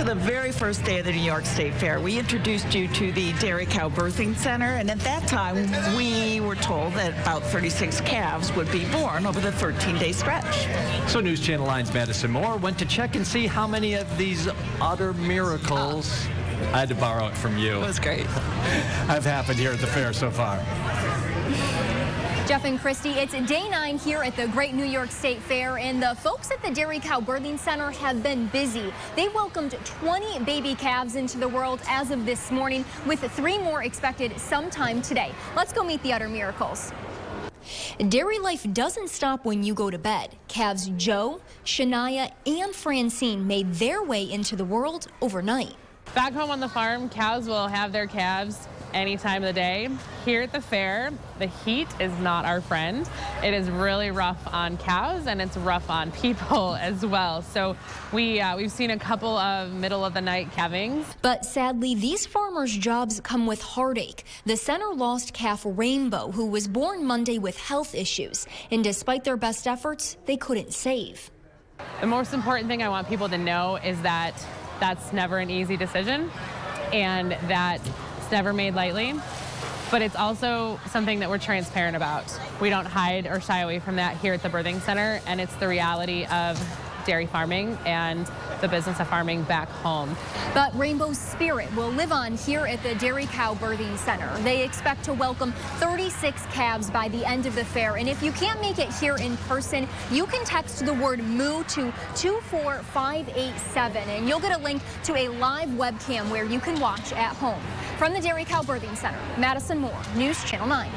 to the very first day of the New York State Fair. We introduced you to the Dairy Cow Birthing Center, and at that time, we were told that about 36 calves would be born over the 13-day stretch. So News Channel 9's Madison Moore went to check and see how many of these utter miracles, I had to borrow it from you, It was great. have happened here at the fair so far. Jeff and Christy, it's day nine here at the Great New York State Fair, and the folks at the Dairy Cow Birthing Center have been busy. They welcomed 20 baby calves into the world as of this morning, with three more expected sometime today. Let's go meet the utter miracles. Dairy life doesn't stop when you go to bed. Calves Joe, Shania, and Francine made their way into the world overnight. Back home on the farm, cows will have their calves any time of the day. Here at the fair, the heat is not our friend. It is really rough on cows and it's rough on people as well. So we, uh, we've seen a couple of middle of the night calvings. But sadly, these farmers' jobs come with heartache. The center lost calf Rainbow, who was born Monday with health issues. And despite their best efforts, they couldn't save. The most important thing I want people to know is that that's never an easy decision and that never made lightly. But it's also something that we're transparent about. We don't hide or shy away from that here at the Birthing Center, and it's the reality of dairy farming and the business of farming back home. But Rainbow spirit will live on here at the Dairy Cow Birthing Center. They expect to welcome 36 calves by the end of the fair. And if you can't make it here in person, you can text the word MOO to 24587 and you'll get a link to a live webcam where you can watch at home. From the Dairy Cow Birthing Center, Madison Moore, News Channel 9.